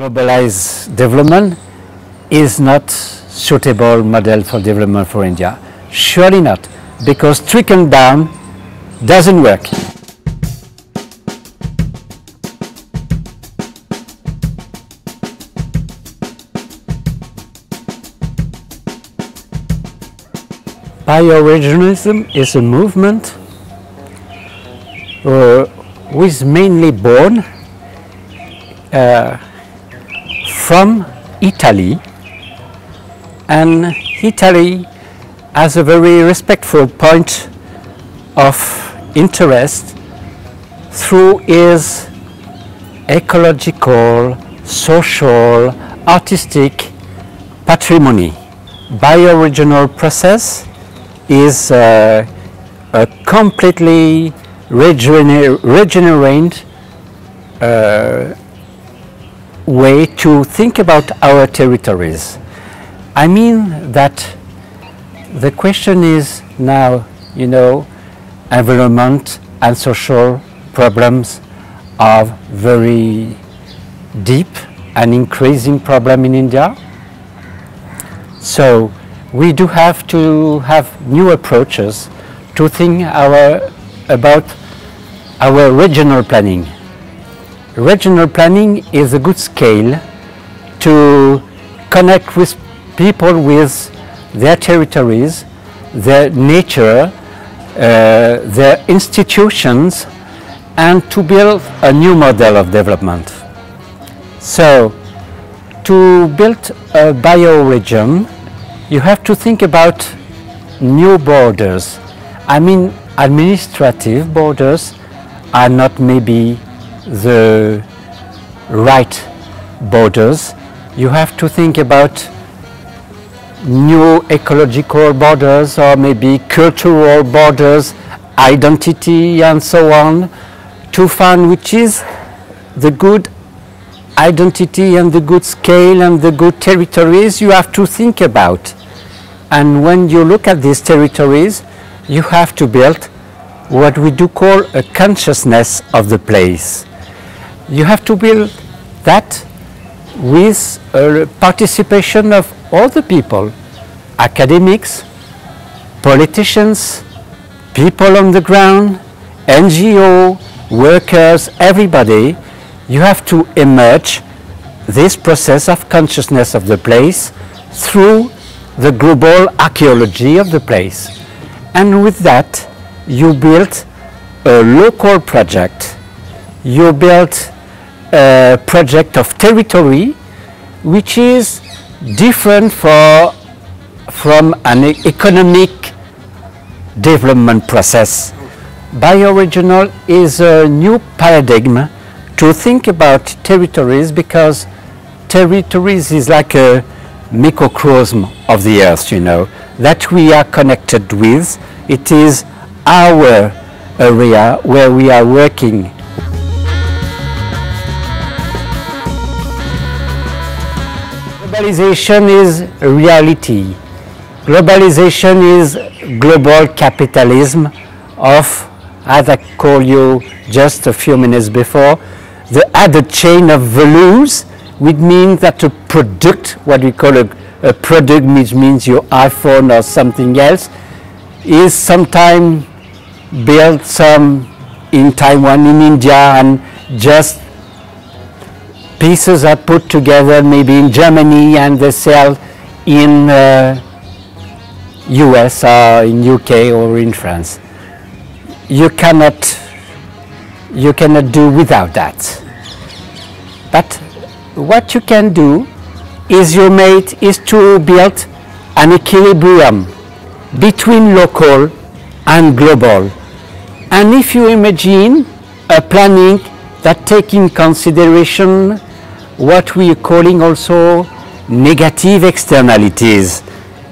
Globalized development is not suitable model for development for India. Surely not, because trickle down doesn't work. Bioregionalism is a movement uh, which is mainly born uh, from Italy and Italy has a very respectful point of interest through its ecological, social, artistic patrimony. Bioregional process is uh, a completely regener regenerate uh, way to think about our territories. I mean that the question is now, you know, environment and social problems are very deep and increasing problem in India. So we do have to have new approaches to think our, about our regional planning. Regional planning is a good scale to connect with people with their territories, their nature, uh, their institutions, and to build a new model of development. So, to build a bioregion, you have to think about new borders. I mean, administrative borders are not maybe the right borders. You have to think about new ecological borders or maybe cultural borders, identity and so on, to find which is the good identity and the good scale and the good territories you have to think about. And when you look at these territories, you have to build what we do call a consciousness of the place. You have to build that with a participation of all the people, academics, politicians, people on the ground, NGO, workers, everybody, you have to emerge this process of consciousness of the place through the global archaeology of the place. And with that, you build a local project, you build a project of territory which is different for, from an economic development process. Bioregional is a new paradigm to think about territories because territories is like a microcosm of the earth, you know, that we are connected with. It is our area where we are working Globalization is reality. Globalization is global capitalism of, as I called you just a few minutes before, the added chain of values, which means that to product, what we call a, a product, which means your iPhone or something else, is sometimes built some in Taiwan, in India, and just pieces are put together maybe in Germany and they sell in uh, US or in UK or in France. You cannot you cannot do without that. But what you can do is your mate is to build an equilibrium between local and global. And if you imagine a planning that take in consideration what we are calling also negative externalities,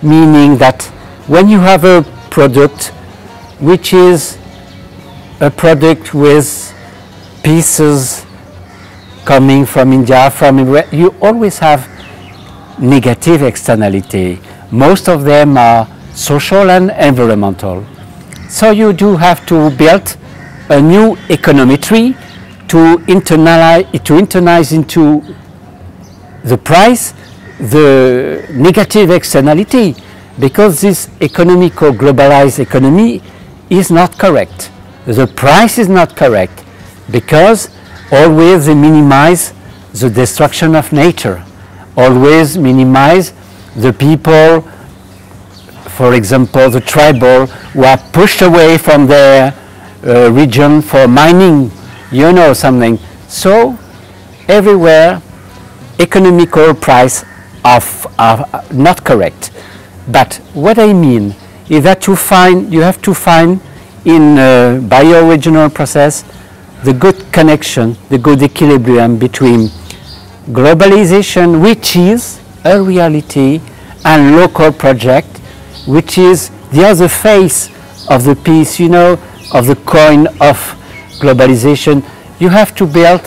meaning that when you have a product which is a product with pieces coming from India, from you always have negative externality. Most of them are social and environmental. So you do have to build a new econometry to internalize, to internalize into the price, the negative externality, because this economic or globalized economy is not correct. The price is not correct because always they minimize the destruction of nature, always minimize the people, for example, the tribal, who are pushed away from their uh, region for mining, you know something. So everywhere economical price of, are uh, not correct. But what I mean is that you find you have to find in a bioregional process the good connection, the good equilibrium between globalization, which is a reality, and local project, which is the other face of the piece, you know, of the coin of globalization. You have to build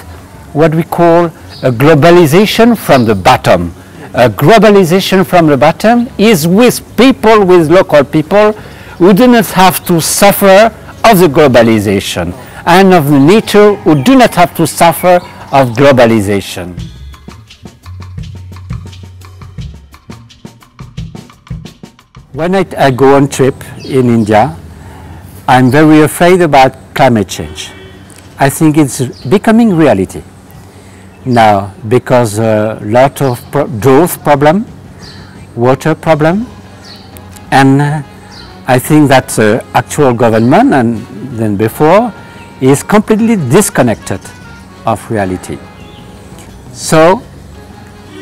what we call a globalization from the bottom. A globalization from the bottom is with people, with local people, who do not have to suffer of the globalization and of the nature who do not have to suffer of globalization. When I, I go on trip in India, I'm very afraid about climate change. I think it's becoming reality now because a lot of pro drought problem, water problem, and uh, I think that the actual government and then before is completely disconnected of reality. So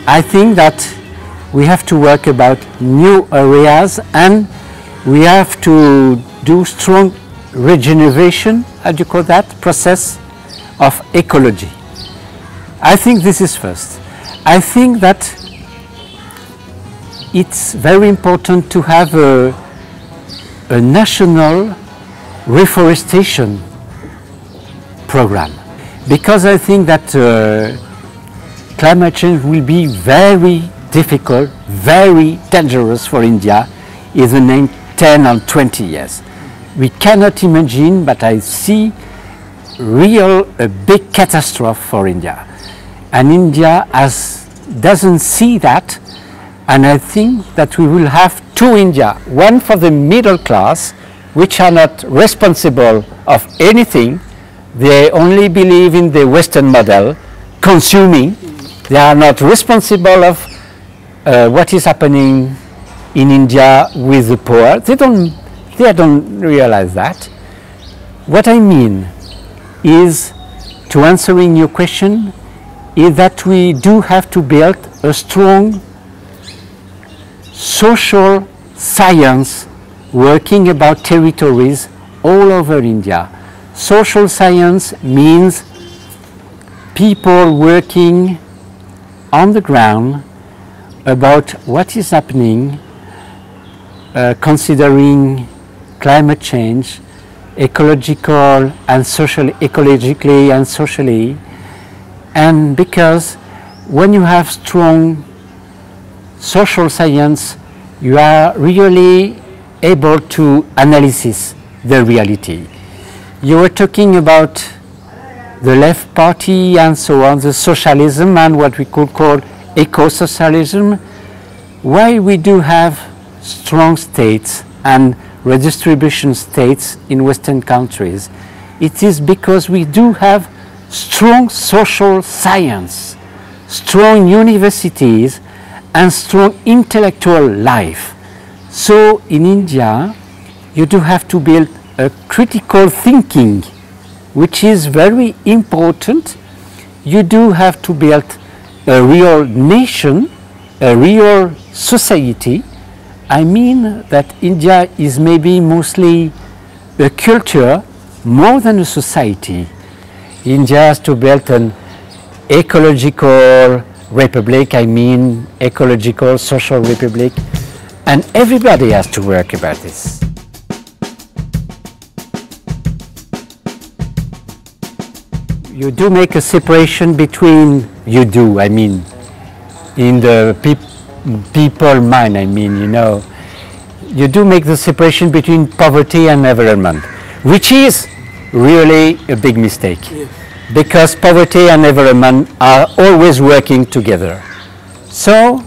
I think that we have to work about new areas and we have to do strong regeneration, how do you call that, process of ecology. I think this is first. I think that it's very important to have a, a national reforestation program because I think that uh, climate change will be very difficult, very dangerous for India in the next 10 or 20 years. We cannot imagine, but I see real a big catastrophe for India. And India has, doesn't see that, and I think that we will have two India, one for the middle class, which are not responsible of anything, they only believe in the Western model, consuming, they are not responsible of uh, what is happening in India with the poor. They don't, they don't realize that. What I mean is, to answering your question, is that we do have to build a strong social science working about territories all over India. Social science means people working on the ground about what is happening, uh, considering climate change, ecological and social, ecologically and socially, and because when you have strong social science, you are really able to analyze the reality. You were talking about the left party and so on, the socialism and what we could call eco-socialism. Why we do have strong states and redistribution states in Western countries, it is because we do have strong social science, strong universities, and strong intellectual life. So in India, you do have to build a critical thinking, which is very important. You do have to build a real nation, a real society. I mean that India is maybe mostly a culture more than a society. India has to build an ecological republic, I mean ecological social republic, and everybody has to work about this. You do make a separation between, you do, I mean, in the peop people mind, I mean, you know, you do make the separation between poverty and environment, which is really a big mistake. Yes. Because poverty and environment are always working together. So,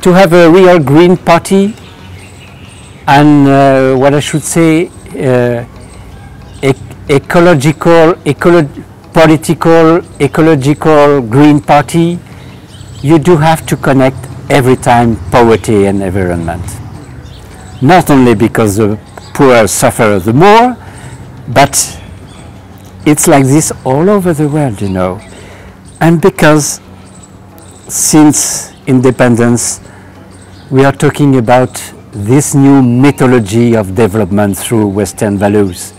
to have a real green party and uh, what I should say, uh, ecological, ecolo political, ecological green party, you do have to connect every time poverty and environment. Not only because the poor suffer the more, but it's like this all over the world, you know. And because since independence, we are talking about this new mythology of development through Western values,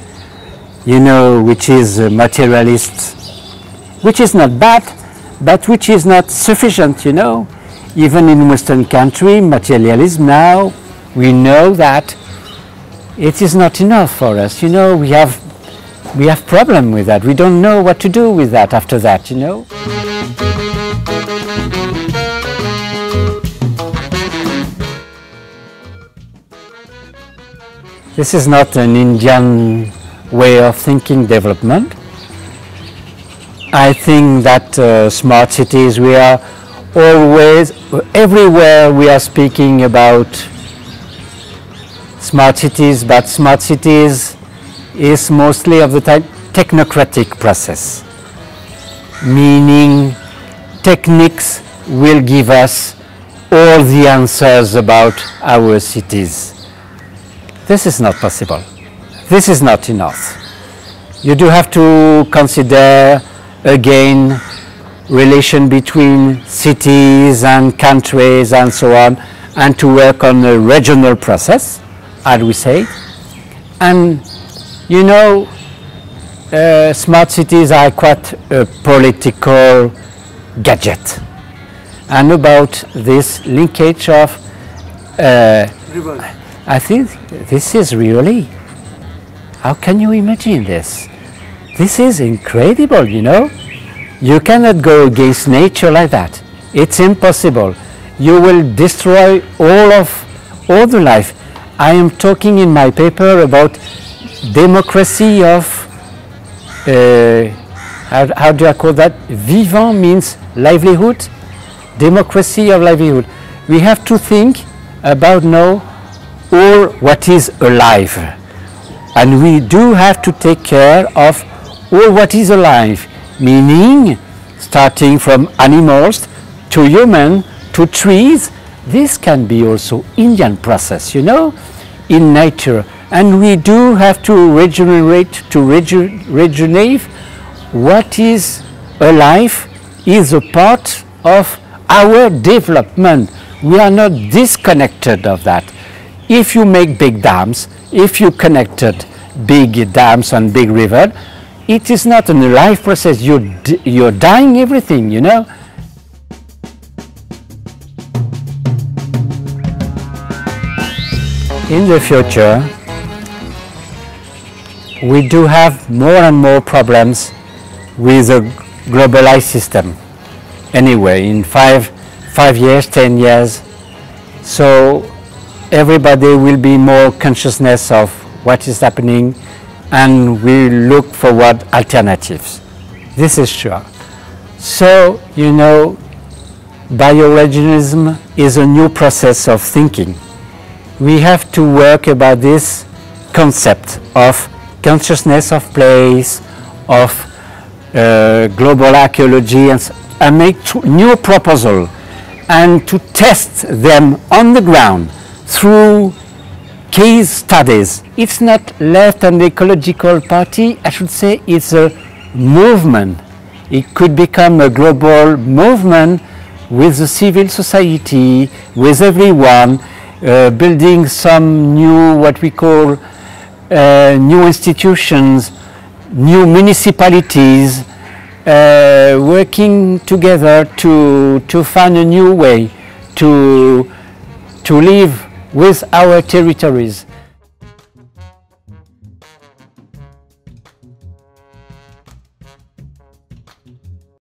you know, which is materialist, which is not bad, but which is not sufficient, you know. Even in Western country, materialism now, we know that it is not enough for us, you know, we have, we have problem with that. We don't know what to do with that after that, you know. This is not an Indian way of thinking development. I think that uh, smart cities, we are always, everywhere we are speaking about smart cities, but smart cities is mostly of the type technocratic process, meaning techniques will give us all the answers about our cities. This is not possible. This is not enough. You do have to consider again relation between cities and countries and so on and to work on the regional process, as we say. And you know, uh, smart cities are quite a political gadget. And about this linkage of uh, I think this is really, how can you imagine this? This is incredible, you know? You cannot go against nature like that. It's impossible. You will destroy all of all the life. I am talking in my paper about democracy of, uh, how, how do I call that? Vivant means livelihood. Democracy of livelihood. We have to think about now all what is alive. And we do have to take care of all what is alive, meaning starting from animals to human to trees. This can be also Indian process, you know, in nature. And we do have to regenerate, to regu regenerate what is alive is a part of our development. We are not disconnected of that if you make big dams, if you connected big dams and big river, it is not a life process. You're, you're dying everything, you know. In the future, we do have more and more problems with a globalized system. Anyway, in five, five years, ten years. So everybody will be more consciousness of what is happening and we look forward alternatives. This is sure. So, you know, bioregionalism is a new process of thinking. We have to work about this concept of consciousness of place, of uh, global archaeology, and, and make new proposal and to test them on the ground through case studies. It's not left an ecological party, I should say it's a movement. It could become a global movement with the civil society, with everyone, uh, building some new, what we call, uh, new institutions, new municipalities, uh, working together to, to find a new way to, to live with our territories